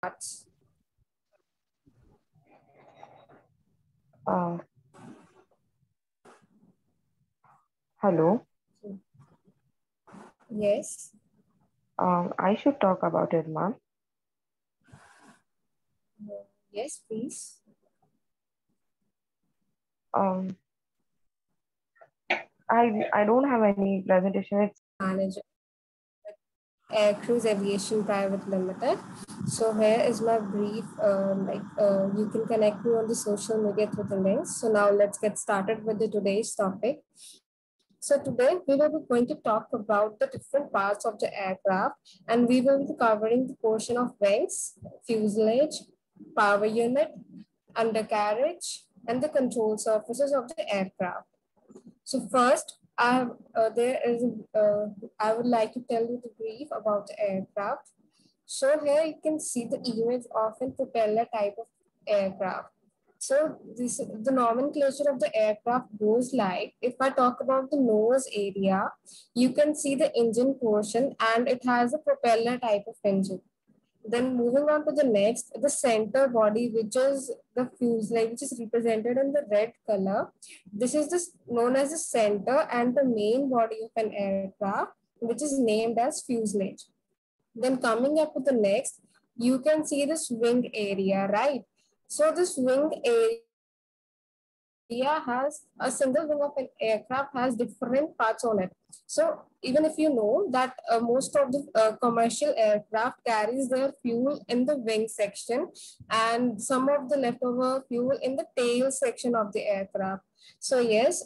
parts. Uh, hello. Yes. Um, I should talk about it, ma'am. Yes, please. Um, I I don't have any presentation. It's Manager. AirCrews Aviation Private Limited. So here is my brief. Uh, like uh, you can connect me on the social media through the links. So now let's get started with the today's topic. So today we will be going to talk about the different parts of the aircraft and we will be covering the portion of wings, fuselage, power unit, undercarriage, and the control surfaces of the aircraft. So first, I uh, there is, uh, I would like to tell you the brief about the aircraft. So here you can see the image of a propeller type of aircraft. So this the nomenclature of the aircraft goes like, if I talk about the nose area, you can see the engine portion and it has a propeller type of engine. Then moving on to the next, the center body, which is the fuselage, which is represented in the red color. This is this known as the center and the main body of an aircraft, which is named as fuselage. Then coming up to the next, you can see this wing area, right? So this wing area has a single wing of an aircraft has different parts on it. So even if you know that uh, most of the uh, commercial aircraft carries their fuel in the wing section and some of the leftover fuel in the tail section of the aircraft. So yes,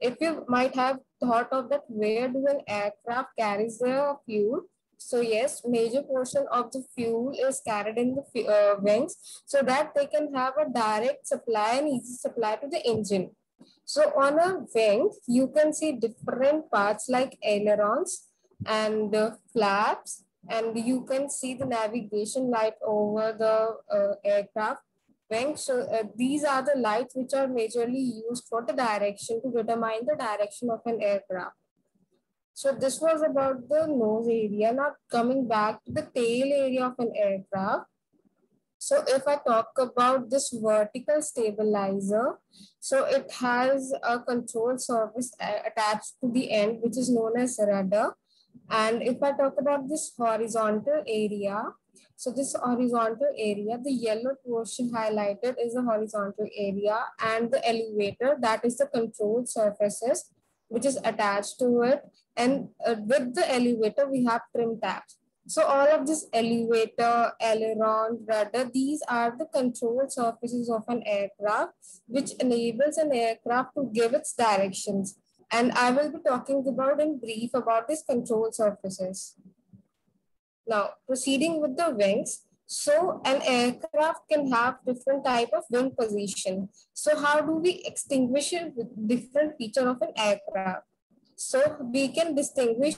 if you might have thought of that, where do an aircraft carries their fuel? So yes, major portion of the fuel is carried in the uh, wings so that they can have a direct supply and easy supply to the engine. So on a wing, you can see different parts like ailerons and uh, flaps, and you can see the navigation light over the uh, aircraft wing. So uh, these are the lights which are majorly used for the direction to determine the direction of an aircraft. So this was about the nose area. Now coming back to the tail area of an aircraft. So if I talk about this vertical stabilizer, so it has a control surface attached to the end, which is known as rudder. And if I talk about this horizontal area, so this horizontal area, the yellow portion highlighted is the horizontal area and the elevator, that is the control surfaces which is attached to it. And uh, with the elevator, we have trim tabs. So all of this elevator, aileron, rudder, these are the control surfaces of an aircraft, which enables an aircraft to give its directions. And I will be talking about in brief about these control surfaces. Now, proceeding with the wings. So an aircraft can have different type of wing position. So how do we extinguish it with different feature of an aircraft? So we can distinguish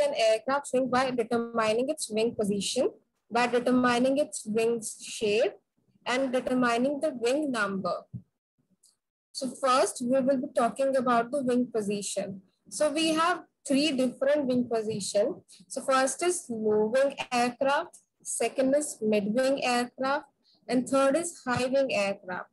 an aircraft wing by determining its wing position, by determining its wing shape, and determining the wing number. So first, we will be talking about the wing position. So we have three different wing position. So first is low wing aircraft, second is mid-wing aircraft, and third is high-wing aircraft.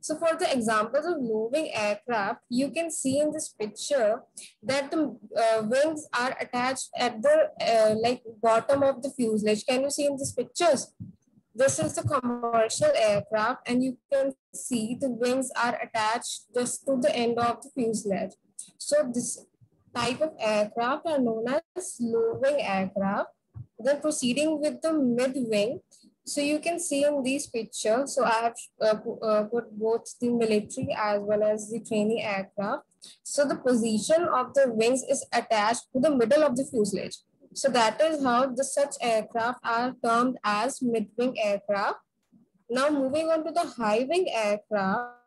So for the examples of low-wing aircraft, you can see in this picture that the uh, wings are attached at the uh, like bottom of the fuselage. Can you see in these pictures? This is the commercial aircraft and you can see the wings are attached just to the end of the fuselage. So this type of aircraft are known as low-wing aircraft then proceeding with the mid wing. So you can see in these pictures, so I have uh, uh, put both the military as well as the training aircraft. So the position of the wings is attached to the middle of the fuselage. So that is how the such aircraft are termed as mid-wing aircraft. Now moving on to the high-wing aircraft.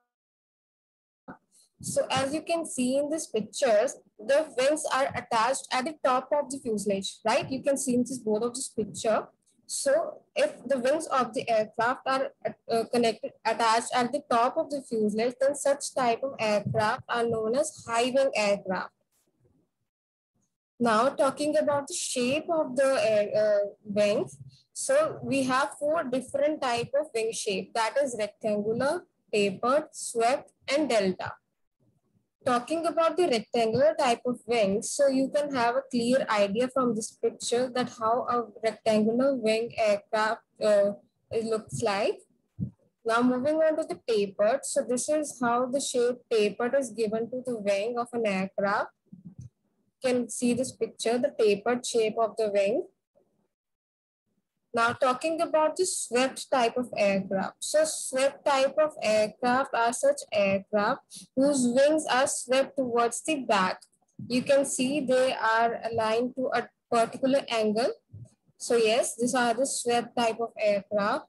So as you can see in these pictures, the wings are attached at the top of the fuselage, right? You can see in this both of this picture. So if the wings of the aircraft are uh, connected, attached at the top of the fuselage, then such type of aircraft are known as high wing aircraft. Now talking about the shape of the uh, uh, wings. So we have four different type of wing shape that is rectangular, tapered, swept and delta. Talking about the rectangular type of wings, so you can have a clear idea from this picture that how a rectangular wing aircraft uh, looks like. Now moving on to the tapered. So this is how the shape tapered is given to the wing of an aircraft You can see this picture, the tapered shape of the wing. Now talking about the swept type of aircraft. So swept type of aircraft are such aircraft whose wings are swept towards the back. You can see they are aligned to a particular angle. So yes, these are the swept type of aircraft.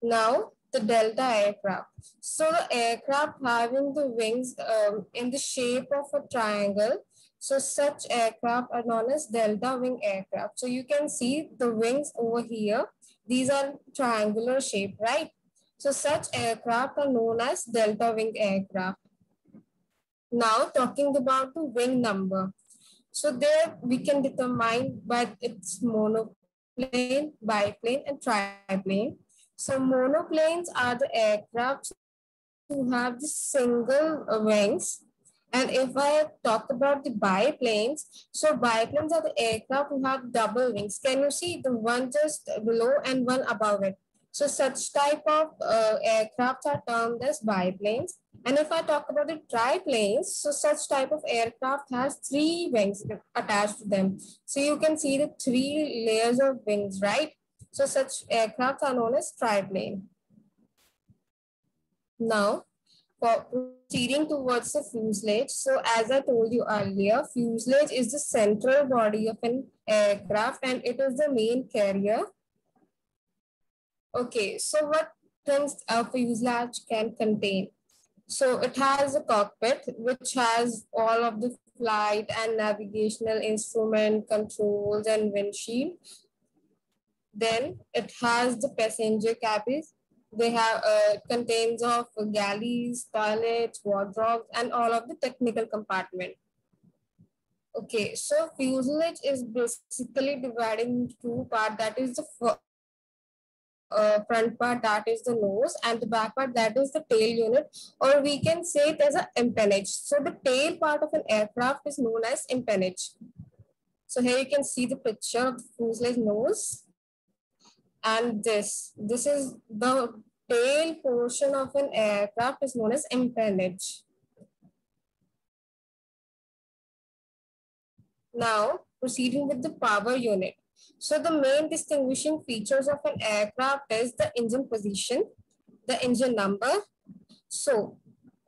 Now the delta aircraft. So the aircraft having the wings um, in the shape of a triangle so such aircraft are known as delta wing aircraft. So you can see the wings over here. These are triangular shape, right? So such aircraft are known as delta wing aircraft. Now talking about the wing number. So there we can determine by its monoplane, biplane and triplane. So monoplanes are the aircraft who have the single wings and if I talk about the biplanes, so biplanes are the aircraft who have double wings. Can you see the one just below and one above it? So such type of uh, aircraft are termed as biplanes. And if I talk about the triplanes, so such type of aircraft has three wings attached to them. So you can see the three layers of wings, right? So such aircraft are known as triplane. Now, Uh, proceeding towards the fuselage. So as I told you earlier, fuselage is the central body of an aircraft and it is the main carrier. Okay, so what things a fuselage can contain? So it has a cockpit which has all of the flight and navigational instrument controls and windshield. Then it has the passenger cabins they have uh, contains of galleys, toilets, wardrobes, and all of the technical compartment. Okay, so fuselage is basically divided into two parts. That is the uh, front part, that is the nose, and the back part, that is the tail unit, or we can say it as an empennage. So the tail part of an aircraft is known as empennage. So here you can see the picture of the fuselage nose and this. This is the tail portion of an aircraft is known as empennage. Now, proceeding with the power unit. So the main distinguishing features of an aircraft is the engine position, the engine number. So,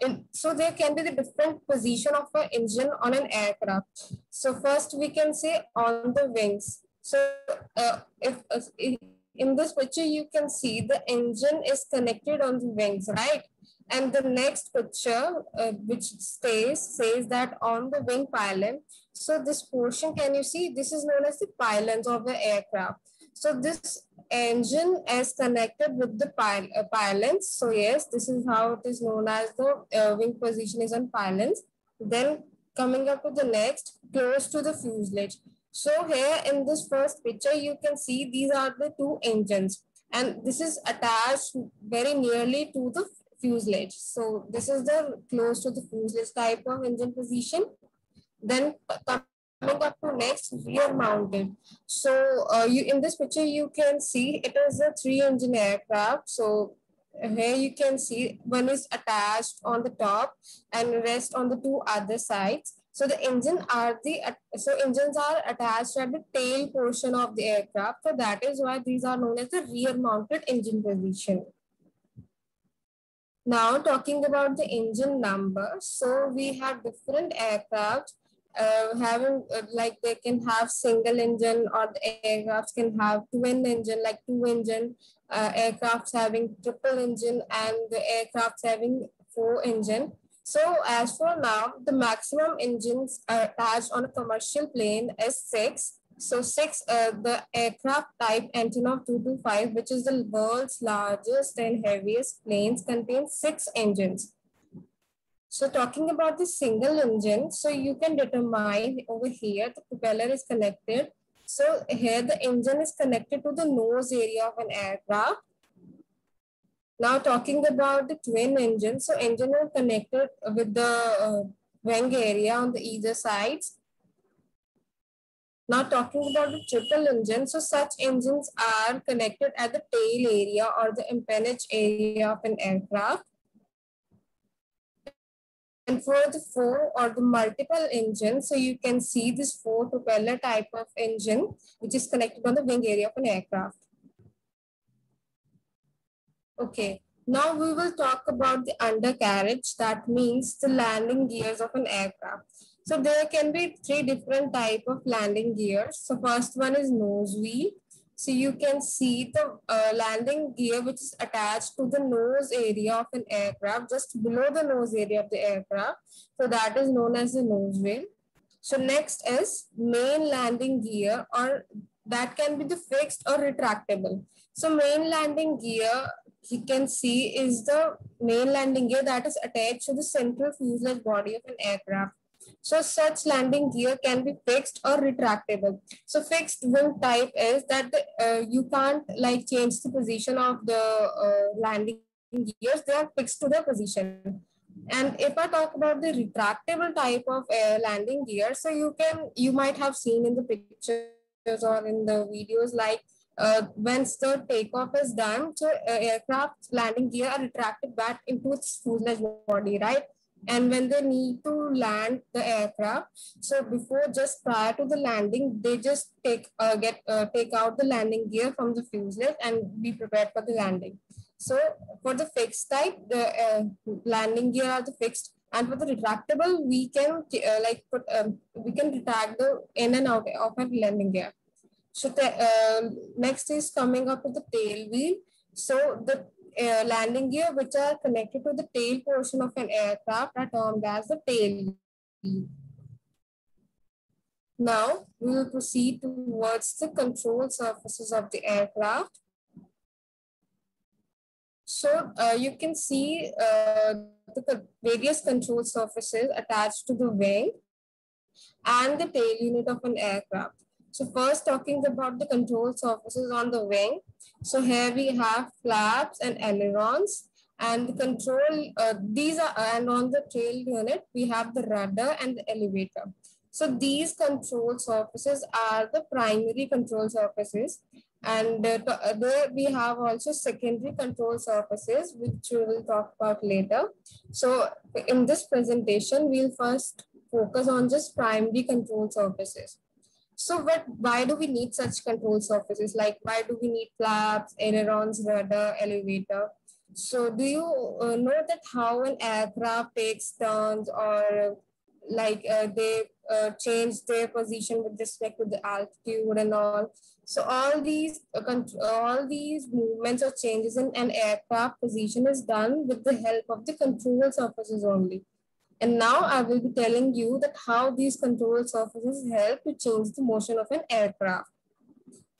in, so there can be the different position of an engine on an aircraft. So first we can say on the wings. So uh, if, if in this picture, you can see the engine is connected on the wings, right? And the next picture, uh, which stays, says that on the wing pylon. So this portion, can you see? This is known as the pylons of the aircraft. So this engine is connected with the pyl uh, pylons. So yes, this is how it is known as the uh, wing position is on pylons. Then coming up to the next, close to the fuselage. So here in this first picture, you can see these are the two engines and this is attached very nearly to the fuselage. So this is the close to the fuselage type of engine position. Then coming up to next rear mounted. So uh, you in this picture, you can see it is a three engine aircraft. So here you can see one is attached on the top and rest on the two other sides. So the engine are the so engines are attached at the tail portion of the aircraft. So that is why these are known as the rear mounted engine position. Now talking about the engine number. So we have different aircraft uh, having uh, like they can have single engine or the aircrafts can have twin engine like two engine uh, aircrafts having triple engine and the aircrafts having four engine so as for now, the maximum engines attached on a commercial plane is six. So six, uh, the aircraft type Antonov 225, which is the world's largest and heaviest planes, contains six engines. So talking about the single engine, so you can determine over here, the propeller is connected. So here the engine is connected to the nose area of an aircraft. Now talking about the twin engine, so engine are connected with the uh, wing area on the either sides. Now talking about the triple engine, so such engines are connected at the tail area or the empennage area of an aircraft. And for the four or the multiple engine, so you can see this four propeller type of engine, which is connected on the wing area of an aircraft. Okay, now we will talk about the undercarriage. That means the landing gears of an aircraft. So there can be three different type of landing gears. So first one is nose wheel. So you can see the uh, landing gear which is attached to the nose area of an aircraft, just below the nose area of the aircraft. So that is known as the nose wheel. So next is main landing gear or that can be the fixed or retractable. So main landing gear you can see is the main landing gear that is attached to the central fuselage body of an aircraft. So such landing gear can be fixed or retractable. So fixed wing type is that the, uh, you can't like change the position of the uh, landing gears. They are fixed to their position. And if I talk about the retractable type of uh, landing gear, so you can, you might have seen in the pictures or in the videos like uh, once the takeoff is done, so uh, aircraft landing gear are retracted back into its fuselage body, right? and when they need to land the aircraft so before just prior to the landing they just take uh, get uh, take out the landing gear from the fuselage and be prepared for the landing. So for the fixed type the uh, landing gear are the fixed. And for the retractable we can uh, like put um, we can retract the in and out of a landing gear so the, uh, next is coming up with the tail wheel so the uh, landing gear which are connected to the tail portion of an aircraft are termed as the tail wheel. Now we will proceed towards the control surfaces of the aircraft. So uh, you can see uh, the various control surfaces attached to the wing and the tail unit of an aircraft. So first talking about the control surfaces on the wing. So here we have flaps and ailerons and the control, uh, these are, and on the tail unit, we have the rudder and the elevator. So these control surfaces are the primary control surfaces. And uh, uh, there we have also secondary control surfaces, which we will talk about later. So in this presentation, we'll first focus on just primary control surfaces. So what, why do we need such control surfaces? Like why do we need flaps, ailerons, rudder, elevator? So do you uh, know that how an aircraft takes turns or like uh, they uh, change their position with respect to the altitude and all? So all these uh, all these movements or changes in an aircraft position is done with the help of the control surfaces only. And now I will be telling you that how these control surfaces help to change the motion of an aircraft.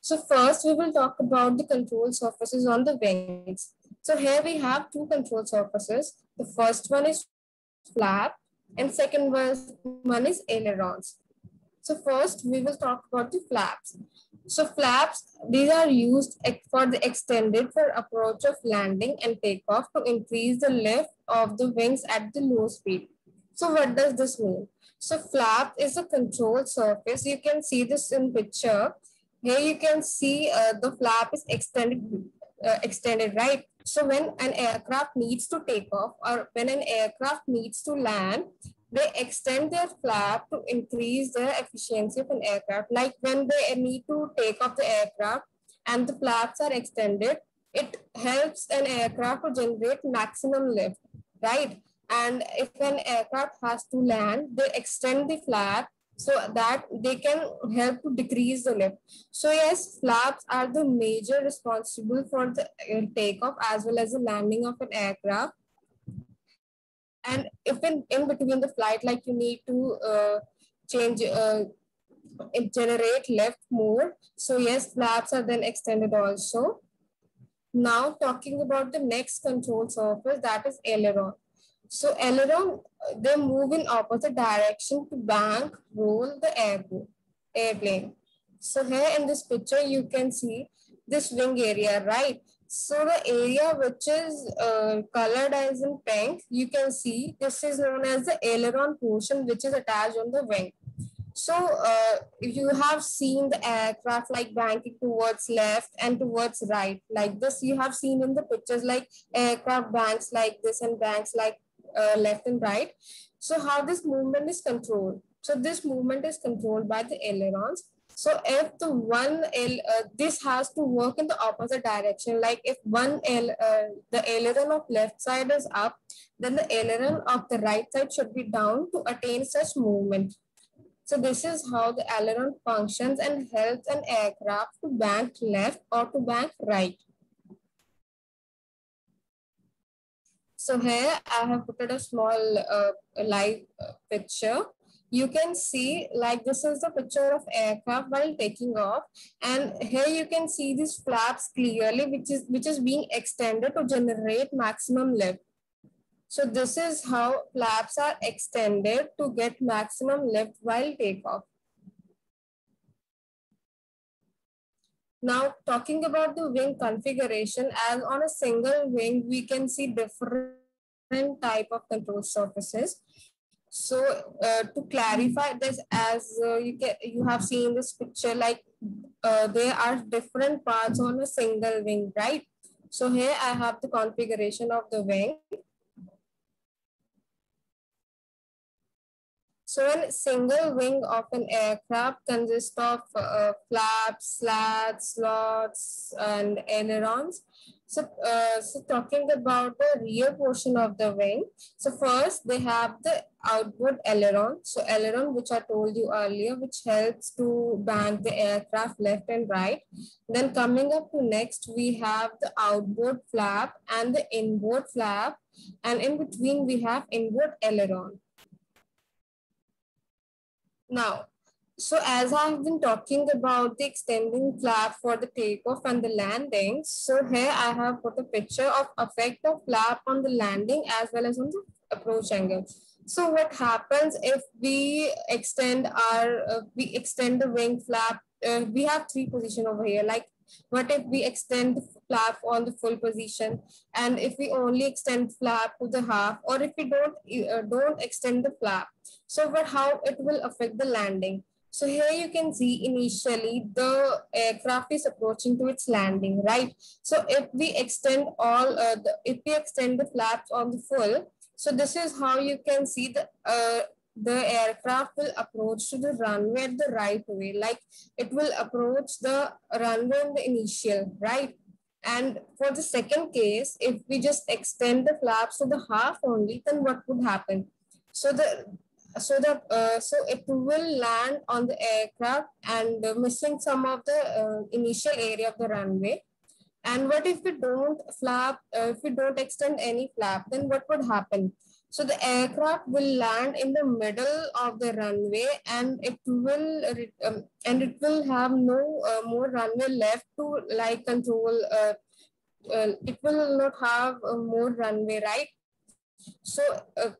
So first we will talk about the control surfaces on the wings. So here we have two control surfaces. The first one is flap and second one is ailerons. So first we will talk about the flaps. So flaps, these are used for the extended for approach of landing and takeoff to increase the lift of the wings at the low speed. So what does this mean? So flap is a control surface. You can see this in picture. Here you can see uh, the flap is extended, uh, extended, right? So when an aircraft needs to take off or when an aircraft needs to land, they extend their flap to increase the efficiency of an aircraft. Like when they need to take off the aircraft and the flaps are extended, it helps an aircraft to generate maximum lift, right? And if an aircraft has to land, they extend the flap so that they can help to decrease the lift. So yes, flaps are the major responsible for the takeoff as well as the landing of an aircraft. And if in, in between the flight, like you need to uh, change, uh, generate lift more. So yes, flaps are then extended also. Now talking about the next control surface, that is aileron. So aileron, they move in opposite direction to bank, roll the airplane. So here in this picture, you can see this wing area, right? So the area which is uh, colored as in pink, you can see this is known as the aileron portion which is attached on the wing. So uh, you have seen the aircraft like banking towards left and towards right like this you have seen in the pictures like aircraft banks like this and banks like uh, left and right. So how this movement is controlled? So this movement is controlled by the ailerons. So if the one L, uh, this has to work in the opposite direction. Like if one L, uh, the aileron of left side is up, then the aileron of the right side should be down to attain such movement. So this is how the aileron functions and helps an aircraft to bank left or to bank right. So here I have put a small uh, live uh, picture. You can see like this is the picture of aircraft while taking off. And here you can see these flaps clearly, which is, which is being extended to generate maximum lift. So this is how flaps are extended to get maximum lift while takeoff. Now talking about the wing configuration, as on a single wing, we can see different type of control surfaces. So uh, to clarify this, as uh, you get, you have seen this picture, like uh, there are different parts on a single wing, right? So here I have the configuration of the wing. So a single wing of an aircraft consists of uh, flaps, slats, slots, and ailerons. So, uh, so talking about the rear portion of the wing. So first they have the outboard aileron. So aileron, which I told you earlier, which helps to bank the aircraft left and right. Then coming up to next, we have the outboard flap and the inboard flap. And in between, we have inboard aileron. Now, so as I've been talking about the extending flap for the takeoff and the landing, so here I have put a picture of effect of flap on the landing as well as on the approach angle. So what happens if we extend our, uh, we extend the wing flap, uh, we have three position over here, like what if we extend the flap on the full position? And if we only extend flap to the half or if we don't uh, don't extend the flap. So but how it will affect the landing? So here you can see initially the aircraft is approaching to its landing right? So if we extend all uh, the, if we extend the flaps on the full so this is how you can see the uh, the aircraft will approach to the runway at the right way. Like it will approach the runway in the initial, right? And for the second case, if we just extend the flaps to the half only, then what would happen? So the so the uh, so it will land on the aircraft and uh, missing some of the uh, initial area of the runway. And what if we don't flap, uh, if we don't extend any flap, then what would happen? So the aircraft will land in the middle of the runway and it will um, and it will have no uh, more runway left to like control. Uh, uh, it will not have uh, more runway, right? So uh,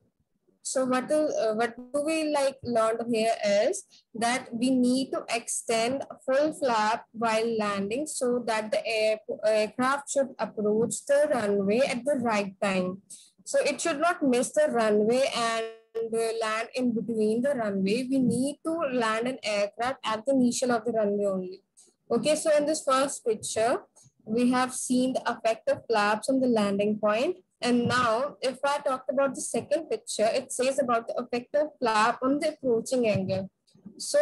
so what do, uh, what do we like learned here is that we need to extend full flap while landing so that the air, aircraft should approach the runway at the right time. So it should not miss the runway and uh, land in between the runway. We need to land an aircraft at the initial of the runway only. Okay, so in this first picture, we have seen the effect of flaps on the landing point. And now, if I talk about the second picture, it says about the effect of flap on the approaching angle. So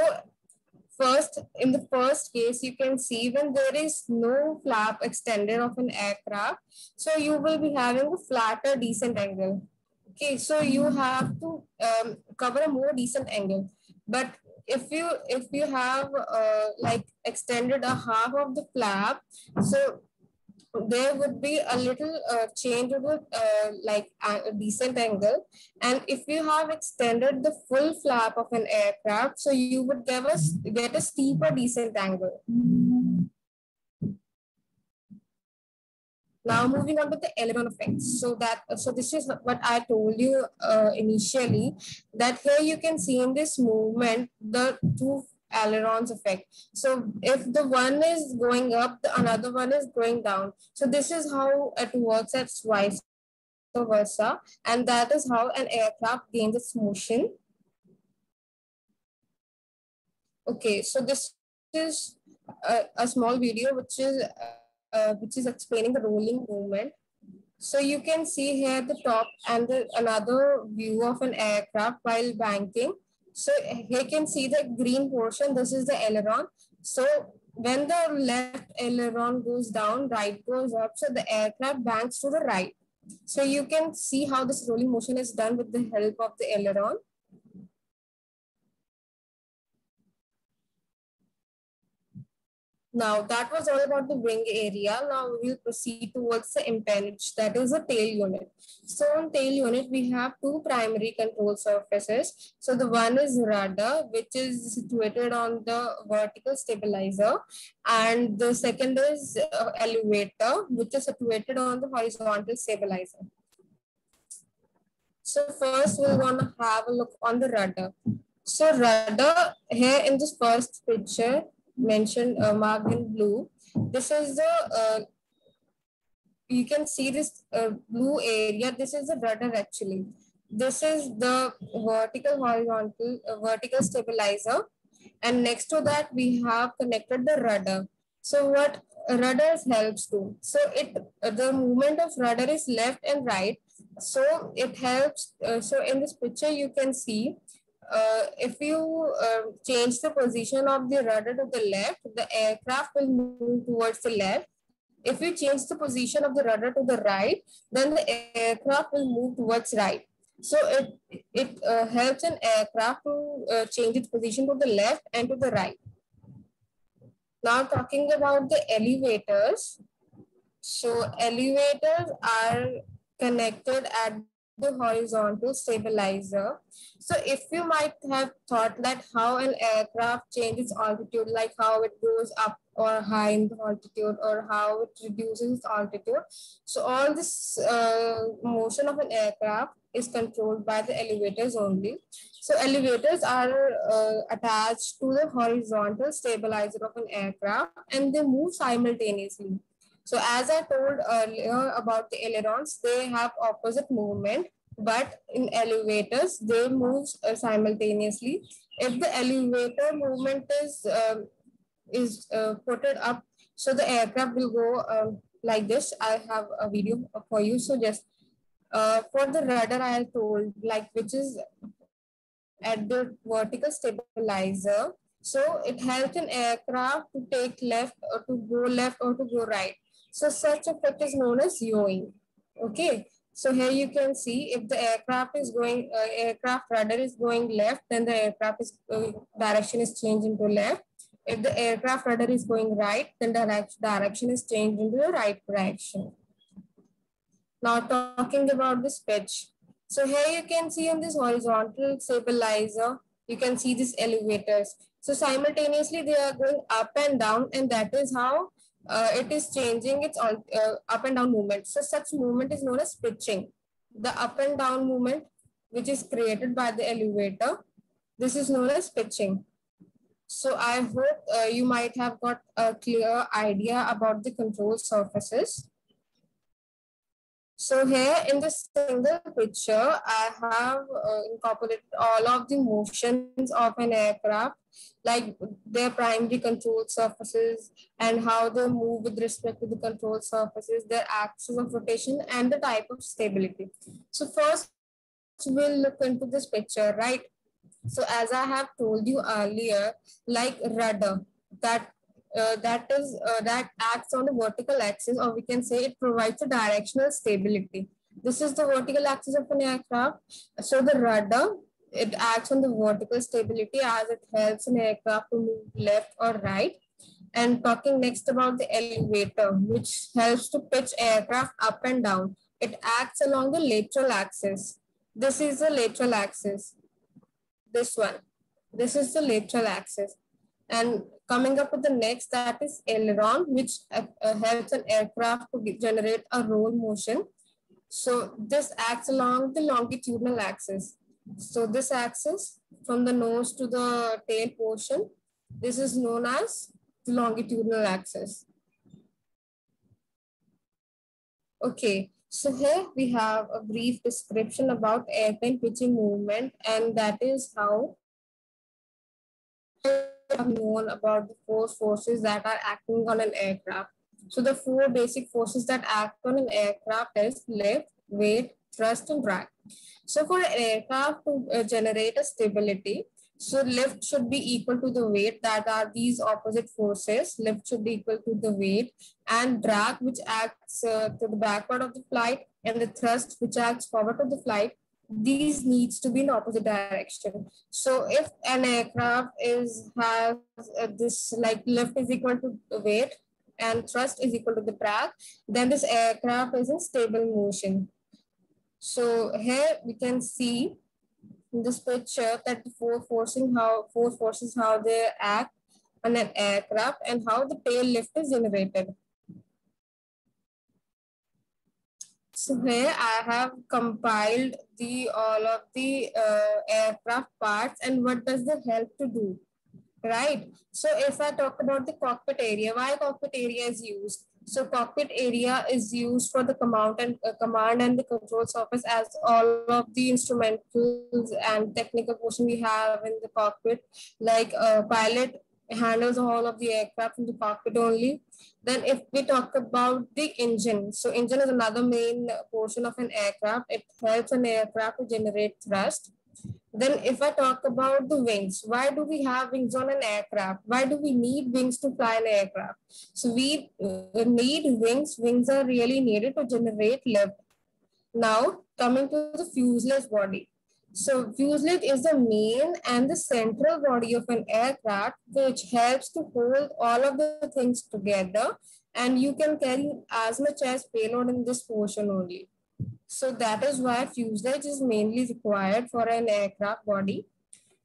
First, in the first case, you can see when there is no flap extended of an aircraft, so you will be having a flatter descent angle. Okay, so you have to um, cover a more descent angle. But if you if you have uh, like extended a half of the flap, so there would be a little uh, change of uh, like a descent angle and if you have extended the full flap of an aircraft so you would give us get a steeper descent angle Now moving on to the aileron effect. So that so this is what I told you uh, initially that here you can see in this movement the two ailerons effect. So if the one is going up, the another one is going down. So this is how it works at vice versa, and that is how an aircraft gains its motion. Okay, so this is a, a small video which is uh, uh, which is explaining the rolling movement. So you can see here the top and the, another view of an aircraft while banking. So you can see the green portion. This is the aileron. So when the left aileron goes down, right goes up. So the aircraft banks to the right. So you can see how this rolling motion is done with the help of the aileron. Now that was all about the wing area. Now we will proceed towards the empennage, that is the tail unit. So on tail unit, we have two primary control surfaces. So the one is rudder, which is situated on the vertical stabilizer. And the second is uh, elevator, which is situated on the horizontal stabilizer. So first we want to have a look on the rudder. So rudder here in this first picture, mentioned uh, marked in blue. This is the, uh, you can see this uh, blue area. This is the rudder actually. This is the vertical horizontal, uh, vertical stabilizer. And next to that, we have connected the rudder. So what rudder helps to? So it the movement of rudder is left and right. So it helps. Uh, so in this picture, you can see uh, if you uh, change the position of the rudder to the left, the aircraft will move towards the left. If you change the position of the rudder to the right, then the aircraft will move towards right. So it, it uh, helps an aircraft to uh, change its position to the left and to the right. Now talking about the elevators. So elevators are connected at the horizontal stabilizer. So if you might have thought that how an aircraft changes altitude, like how it goes up or high in the altitude or how it reduces its altitude. So all this uh, motion of an aircraft is controlled by the elevators only. So elevators are uh, attached to the horizontal stabilizer of an aircraft and they move simultaneously. So as I told earlier about the ailerons, they have opposite movement, but in elevators, they move uh, simultaneously. If the elevator movement is, uh, is uh, put it up, so the aircraft will go um, like this. I have a video for you. So just uh, for the rudder, I told like which is at the vertical stabilizer. So it helps an aircraft to take left or to go left or to go right. So such effect is known as yawing. Okay. So here you can see if the aircraft is going, uh, aircraft rudder is going left, then the aircraft is uh, direction is changed into left. If the aircraft rudder is going right, then the direction is changed into the right direction. Now talking about this pitch. So here you can see in this horizontal stabilizer, you can see these elevators. So simultaneously they are going up and down and that is how uh, it is changing its on, uh, up and down movement. So such movement is known as pitching. The up and down movement, which is created by the elevator, this is known as pitching. So I hope uh, you might have got a clear idea about the control surfaces. So here in this single picture, I have uh, incorporated all of the motions of an aircraft, like their primary control surfaces and how they move with respect to the control surfaces, their axis of rotation and the type of stability. So first we'll look into this picture, right? So as I have told you earlier, like rudder, that uh, that is uh, that acts on the vertical axis or we can say it provides a directional stability. This is the vertical axis of an aircraft. So the rudder, it acts on the vertical stability as it helps an aircraft to move left or right. And talking next about the elevator, which helps to pitch aircraft up and down. It acts along the lateral axis. This is the lateral axis. This one. This is the lateral axis. And coming up with the next, that is aileron, which uh, uh, helps an aircraft to generate a roll motion. So this acts along the longitudinal axis. So this axis from the nose to the tail portion, this is known as the longitudinal axis. Okay, so here we have a brief description about airplane pitching movement and that is how have known about the four forces that are acting on an aircraft. So the four basic forces that act on an aircraft is lift, weight, thrust, and drag. So for an aircraft to uh, generate a stability, so lift should be equal to the weight that are these opposite forces. Lift should be equal to the weight and drag which acts uh, to the backward of the flight and the thrust which acts forward of the flight. These needs to be in opposite direction. So if an aircraft is has uh, this like lift is equal to weight and thrust is equal to the drag, then this aircraft is in stable motion. So here we can see in this picture that the four forcing how four forces how they act on an aircraft and how the tail lift is generated. So here I have compiled the all of the uh, aircraft parts and what does the help to do, right? So if I talk about the cockpit area, why cockpit area is used? So cockpit area is used for the command and uh, command and the control surface as all of the instrumentals and technical portion we have in the cockpit, like a uh, pilot handles all of the aircraft in the cockpit only. Then if we talk about the engine, so engine is another main portion of an aircraft. It helps an aircraft to generate thrust. Then if I talk about the wings, why do we have wings on an aircraft? Why do we need wings to fly an aircraft? So we need wings. Wings are really needed to generate lift. Now coming to the fuselage body. So fuselage is the main and the central body of an aircraft, which helps to hold all of the things together. And you can carry as much as payload in this portion only. So that is why fuselage is mainly required for an aircraft body.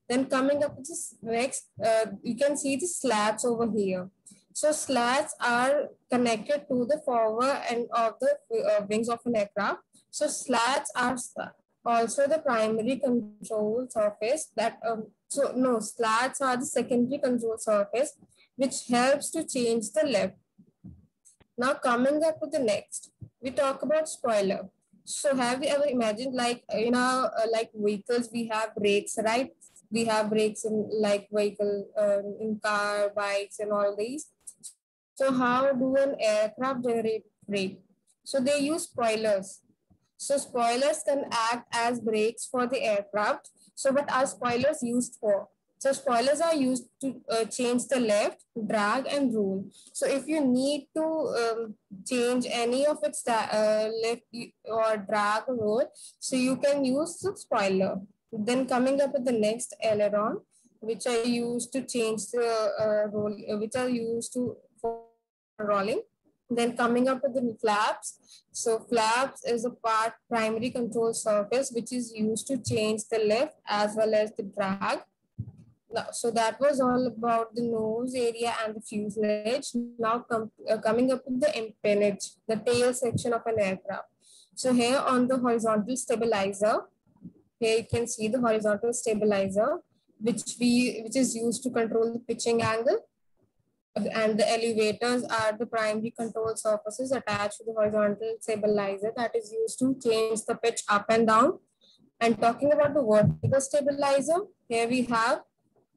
Then coming up to this next, uh, you can see the slats over here. So slats are connected to the forward end of the uh, wings of an aircraft. So slats are also the primary control surface that, um, so no, slats are the secondary control surface, which helps to change the lift. Now coming up to the next, we talk about spoiler. So have you ever imagined like, you know, uh, like vehicles, we have brakes, right? We have brakes in like vehicle, um, in car, bikes and all these. So how do an aircraft generate brake? So they use spoilers. So spoilers can act as brakes for the aircraft. So what are spoilers used for? So spoilers are used to uh, change the left, drag and roll. So if you need to um, change any of its uh, left or drag or roll, so you can use the spoiler. Then coming up with the next aileron, which I use to change the uh, roll, uh, which are used to for rolling. Then coming up to the flaps. So flaps is a part primary control surface, which is used to change the lift as well as the drag. So that was all about the nose area and the fuselage. Now com uh, coming up with the empennage, the tail section of an aircraft. So here on the horizontal stabilizer, here you can see the horizontal stabilizer, which we which is used to control the pitching angle. And the elevators are the primary control surfaces attached to the horizontal stabilizer that is used to change the pitch up and down. And talking about the vertical stabilizer, here we have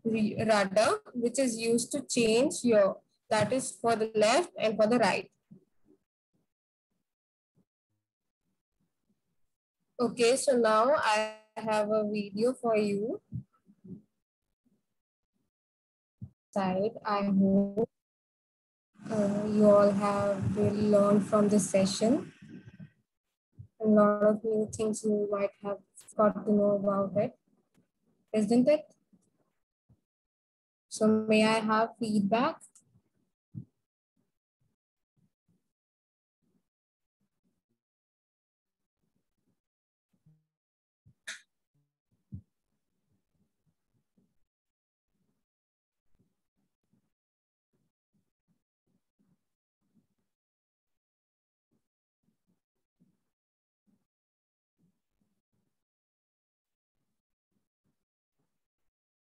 rudder, which is used to change yaw, that is for the left and for the right. Okay, so now I have a video for you. Side, I hope uh, you all have really learned from this session. A lot of new things you might have got to know about it, isn't it? So may I have feedback?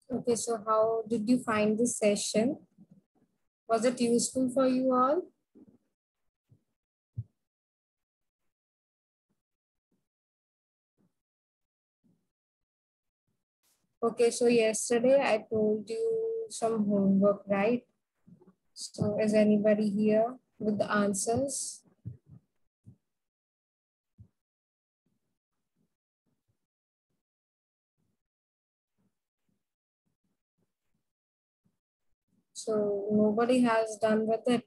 Okay, so how did you find this session? Was it useful for you all? Okay, so yesterday I told you some homework, right? So is anybody here with the answers? So nobody has done with it.